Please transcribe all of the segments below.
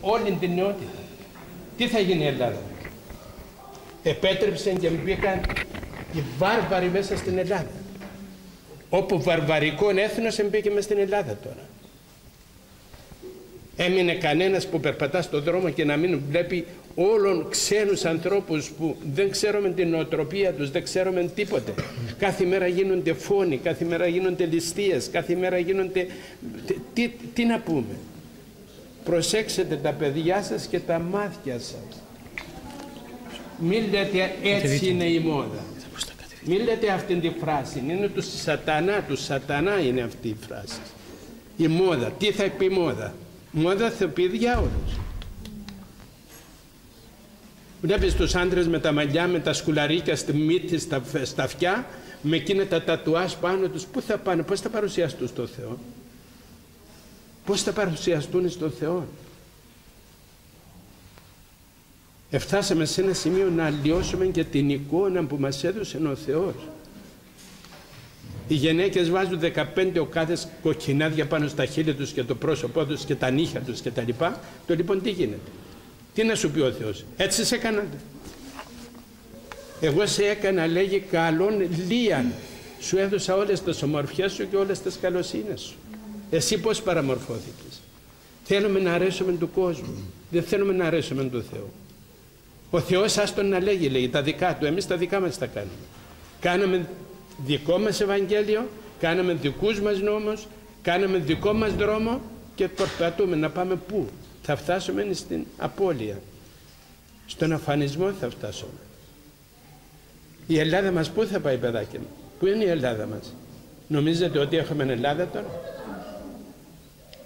όλη την νεότητα. Τι θα γίνει η Ελλάδα; Επέτρεψαν και μπήκαν οι βάρβαροι μέσα στην Ελλάδα. Όπου βαρβαρικό έθνος μπήκε μέσα στην Ελλάδα τώρα. Έμεινε κανένας που περπατά στον δρόμο και να μην βλέπει όλων ξένους ανθρώπους που δεν ξέρουμε την νοοτροπία τους, δεν ξέρουμε τίποτε. Κάθε μέρα γίνονται φόνοι, κάθε μέρα γίνονται ληστείες, κάθε μέρα γίνονται... Τι, τι να πούμε; Προσέξτε τα παιδιά σας και τα μάτια σας. Μην λέτε έτσι είναι η μόδα. Μην λέτε αυτή τη φράση. Είναι του σατανά, του σατανά είναι αυτή η φράση. Η μόδα. Τι θα πει μόδα; Μόδα θα πει διάολος. Βλέπεις τους άντρες με τα μαλλιά, με τα σκουλαρίκια στη μύτη, στα, στα αυτιά, με εκείνα τα τατουάς πάνω τους. Πού θα πάνε, πώς θα παρουσιαστούν στο Θεό; Πώς θα παρουσιαστούν στο Θεό; Εφτάσαμε σε ένα σημείο να αλλοιώσουμε και την εικόνα που μας έδωσε ο Θεός. Οι γυναίκες βάζουν 15 οκάδες κοκκινάδια πάνω στα χείλη τους και το πρόσωπό τους και τα νύχια τους και τα λοιπά. Το λοιπόν τι γίνεται; Τι να σου πει ο Θεός; Έτσι σε έκανατε. Εγώ σε έκανα λέγει καλόν λίαν. Σου έδωσα όλες τις ομορφιές σου και όλες τις καλοσύνες σου. Εσύ πώς παραμορφώθηκες; Θέλουμε να αρέσουμε του κόσμου. Δεν θέλουμε να αρέσουμε του Θεού. Ο Θεός άστον να λέγει, λέει, τα δικά του. Εμείς τα δικά μας τα κάνουμε. Κάναμε δικό μας Ευαγγέλιο, κάναμε δικούς μας νόμους, κάναμε δικό μας δρόμο και προσπαθούμε να πάμε πού. Θα φτάσουμε στην απώλεια. Στον αφανισμό θα φτάσουμε. Η Ελλάδα μας πού θα πάει παιδάκι μου; Πού είναι η Ελλάδα μας; Νομίζετε ότι έχουμε Ελλάδα τώρα;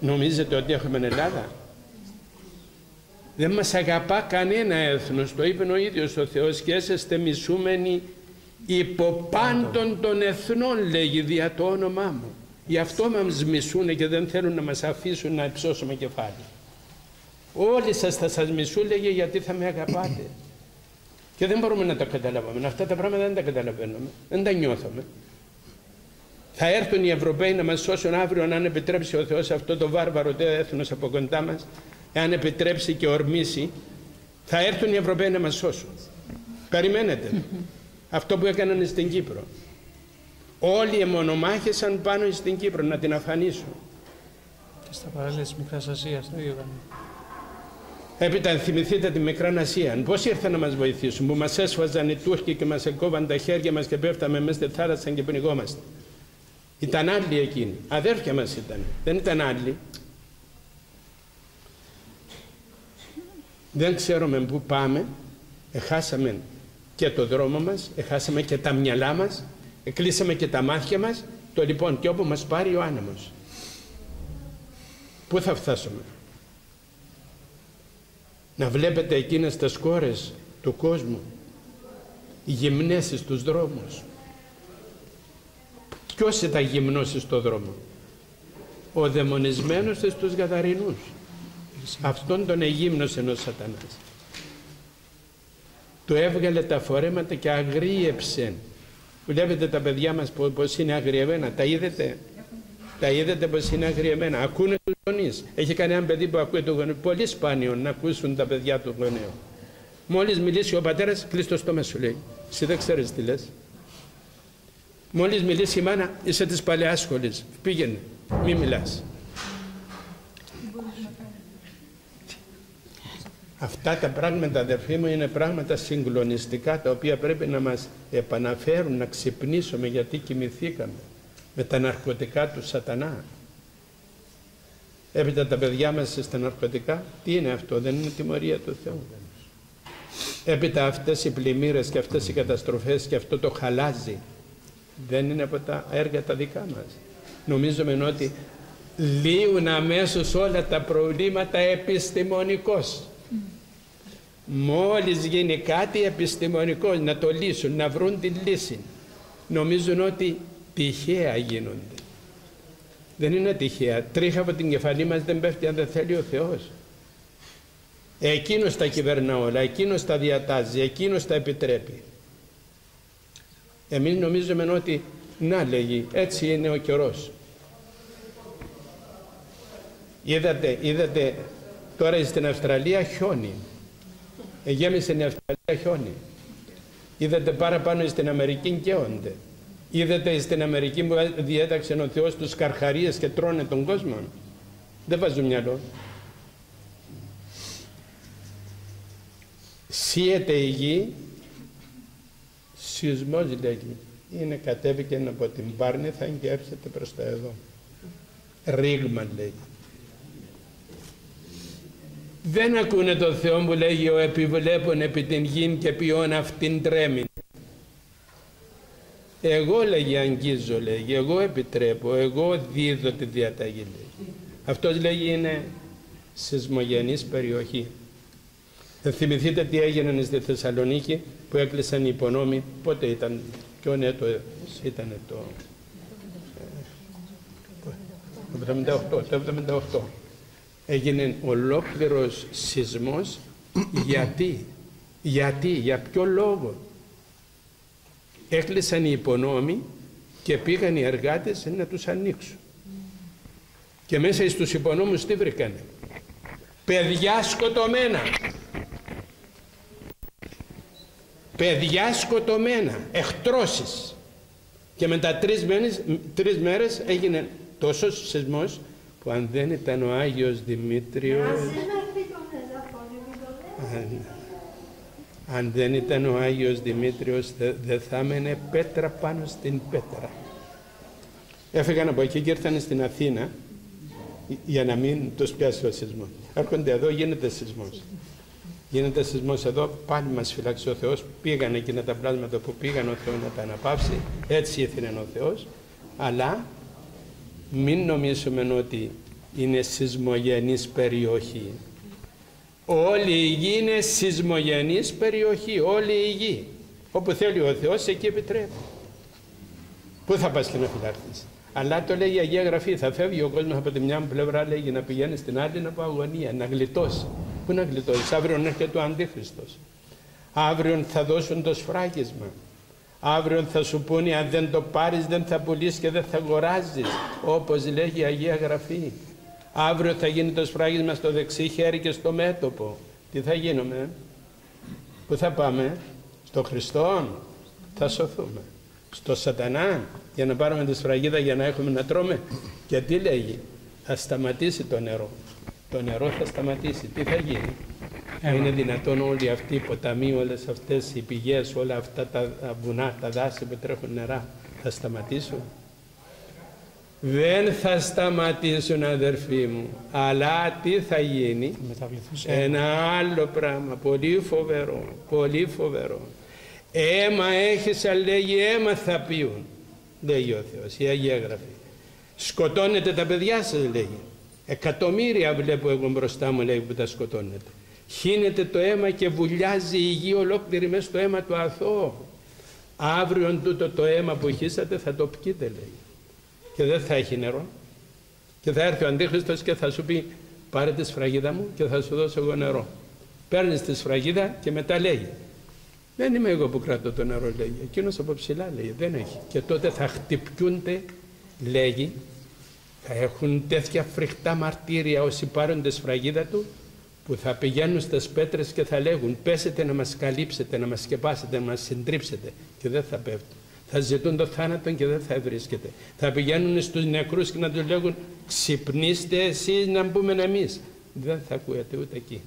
Νομίζετε ότι έχουμε Ελλάδα; Δεν μας αγαπά κανένα έθνος. Το είπε ο ίδιος ο Θεός και έσαστε μισούμενοι υπό πάντων των εθνών λέγει δια το όνομά μου. Γι' αυτό μας μισούνε και δεν θέλουν να μας αφήσουν να υψώσουμε κεφάλι. Όλοι σας θα σας μισούν λέγει γιατί θα με αγαπάτε. Και δεν μπορούμε να τα καταλάβουμε. Αυτά τα πράγματα δεν τα καταλαβαίνουμε. Δεν τα νιώθουμε. Θα έρθουν οι Ευρωπαίοι να μας σώσουν αύριο αν επιτρέψει ο Θεός αυτό το βάρβαρο έθνος από κοντά μας εάν επιτρέψει και ορμήσει, θα έρθουν οι Ευρωπαίοι να μας σώσουν. Περιμένετε. Αυτό που έκαναν στην Κύπρο. Όλοι εμονομάχησαν πάνω στην Κύπρο να την αφανίσουν. Και στα παράλια της Μικράς Ασίας το ίδιο Έπειτα θυμηθείτε τη Μικρά Ασία. Πώς ήρθαν να μας βοηθήσουν, που μας έσφαζαν οι Τούρκοι και μας εκόβαν τα χέρια μας και πέφταμε μέσα στη θάλασσα και πνιγόμαστε. Ήταν άλλοι εκείνοι. Αδέρφια μας ήταν. Δεν ήταν άλλοι. δεν ξέρουμε πού πάμε, εχάσαμε και το δρόμο μας, εχάσαμε και τα μυαλά μας, εκλείσαμε και τα μάτια μας, το λοιπόν και όπου μας πάρει ο άνεμος. Πού θα φτάσουμε; Να βλέπετε εκείνες τις κόρες του κόσμου, οι γυμνές στους δρόμους. Ποιος ήταν γυμνός στο δρόμο; Ο δαιμονισμένος στους γαδαρινούς. Αυτόν τον εγύμνωσε ο σατανάς. Του έβγαλε τα φορέματα και αγρίεψε. Βλέπετε τα παιδιά μας πως είναι αγριεμένα. Τα είδετε; Τα είδατε πως είναι αγριεμένα; Ακούνε τους γονείς. Έχει κανένα παιδί που ακούει το γονείο. Πολύ σπάνιο να ακούσουν τα παιδιά του γονέου. Μόλις μιλήσει ο πατέρας, κλείσει το στόμα σου λέει. Εσύ δεν ξέρεις τι λες. Μόλις μιλήσει η μάνα, είσαι της παλαιάς σχολής. Πήγαινε, μη μιλάς. Αυτά τα πράγματα αδερφοί μου είναι πράγματα συγκλονιστικά τα οποία πρέπει να μας επαναφέρουν, να ξυπνήσουμε γιατί κοιμηθήκαμε με τα ναρκωτικά του σατανά. Έπειτα τα παιδιά μας στα ναρκωτικά, τι είναι αυτό, δεν είναι τιμωρία του Θεού. Έπειτα αυτές οι πλημμύρες και αυτές οι καταστροφές και αυτό το χαλάζι δεν είναι από τα έργα τα δικά μας. Νομίζουμε ότι λύουν αμέσως όλα τα προβλήματα επιστημονικώς. Μόλις γίνει κάτι επιστημονικό να το λύσουν, να βρουν τη λύση, νομίζουν ότι τυχαία γίνονται. Δεν είναι τυχαία. Τρίχα από την κεφαλή μας δεν πέφτει αν δεν θέλει ο Θεός. Εκείνος τα κυβερνά όλα, εκείνος τα διατάζει, εκείνος τα επιτρέπει. Εμείς νομίζουμε ότι να λέγει, έτσι είναι ο καιρός. Είδατε, είδατε Τώρα στην Αυστραλία χιόνι. Γέμισε η Αυστραλία χιόνι. Είδατε παραπάνω στην Αμερική καίονται. Είδατε στην Αμερική που διέταξε ο Θεός τους καρχαρίες και τρώνε τον κόσμο. Δεν βάζουν μυαλό. Σύεται η γη, σεισμός λέγει. Είναι κατέβηκε από την Πάρνηθα και έρχεται προς τα εδώ. Ρίγμα λέει. Δεν ακούνε το Θεό που λέγει ο επιβλέπων επί την γη και ποιόν αυτήν τρέμει. Εγώ λέγει αγγίζω λέγει, εγώ επιτρέπω, εγώ δίδω τη διαταγή λέγει. Αυτός λέγει είναι σεισμογενής περιοχή. Θα θυμηθείτε τι έγινε στη Θεσσαλονίκη; Που έκλεισαν οι υπονόμοι. Πότε ήταν, ποιον έτο ήταν το... 78, το 78. Έγινε ολόκληρος σεισμός. Γιατί, γιατί, για ποιο λόγο. Έκλεισαν οι υπονόμοι και πήγαν οι εργάτες να τους ανοίξουν. Και μέσα στους υπονόμους τι βρήκανε. Παιδιά σκοτωμένα παιδιά σκοτωμένα, εκτρώσεις. Και μετά τρεις μέρες, τρεις μέρες έγινε τόσος σεισμός που αν δεν ήταν ο Άγιος Δημήτριος... Αν, αν δεν ήταν ο Άγιος Δημήτριος δεν θα έμενε πέτρα πάνω στην πέτρα. Έφυγαν από εκεί και ήρθαν στην Αθήνα για να μην τους πιάσει ο σεισμός. Έρχονται εδώ, γίνεται σεισμός γίνεται σεισμός εδώ, πάλι μας φυλάξει ο Θεός. Πήγαν εκείνα τα πλάσματα που πήγαν ο Θεός να τα αναπαύσει, έτσι ήθελε ο Θεός. Αλλά μην νομίζουμε ότι είναι σεισμογενής περιοχή. Όλη η γη είναι σεισμογενής περιοχή, όλη η γη. Όπου θέλει ο Θεός, εκεί επιτρέπει. Πού θα πας και να φυλάρθεις. Αλλά το λέει η Αγία Γραφή, θα φεύγει ο κόσμος από τη μια πλευρά, λέγει να πηγαίνεις στην άλλη, να πάει αγωνία, να γλιτώσει. Πού να γλιτώσει, αύριο έρχεται ο Αντίχριστος. Αύριο θα δώσουν το σφράγισμα. Αύριο θα σου πούνε αν δεν το πάρεις δεν θα πουλήσει και δεν θα αγοράζεις. Όπως λέγει η Αγία Γραφή. Αύριο θα γίνει το σφράγισμα στο δεξί χέρι και στο μέτωπο. Τι θα γίνουμε; Πού θα πάμε; Στο Χριστό. Θα σωθούμε. Στο σατανά για να πάρουμε τη σφραγίδα για να έχουμε να τρώμε. Και τι λέγει; Θα σταματήσει το νερό το νερό θα σταματήσει. Τι θα γίνει; Είναι δυνατόν όλοι αυτοί οι ποταμοί, όλες αυτές οι πηγές, όλα αυτά τα βουνά, τα δάση που τρέχουν νερά, θα σταματήσουν; Δεν θα σταματήσουν αδερφοί μου, αλλά τι θα γίνει; Ένα άλλο πράγμα, πολύ φοβερό, πολύ φοβερό. Αίμα έχεις, αλλά λέγει αίμα θα πιούν, λέγει ο Θεός, η Αγία Γραφή. Σκοτώνετε τα παιδιά σας, λέγει. Εκατομμύρια βλέπω εγώ μπροστά μου λέει που τα σκοτώνεται. Χύνεται το αίμα και βουλιάζει η γη ολόκληρη μέσα στο αίμα του αθώου. Αύριο τούτο το αίμα που χύσατε θα το πιείτε λέει. Και δεν θα έχει νερό. Και θα έρθει ο Αντίχριστος και θα σου πει πάρε τη σφραγίδα μου και θα σου δώσω εγώ νερό. Παίρνεις τη σφραγίδα και μετά λέει δεν είμαι εγώ που κρατώ το νερό λέει. Εκείνος από ψηλά λέει δεν έχει. Και τότε θα χτυπιούνται λέγει θα έχουν τέτοια φρικτά μαρτύρια όσοι πάρουν τη σφραγίδα του που θα πηγαίνουν στις πέτρες και θα λέγουν πέσετε να μας καλύψετε, να μας σκεπάσετε, να μας συντρίψετε και δεν θα πέφτουν. Θα ζητούν το θάνατο και δεν θα βρίσκεται. Θα πηγαίνουν στους νεκρούς και να τους λέγουν ξυπνήστε εσείς να μπούμε εμείς. Δεν θα ακούετε ούτε εκεί.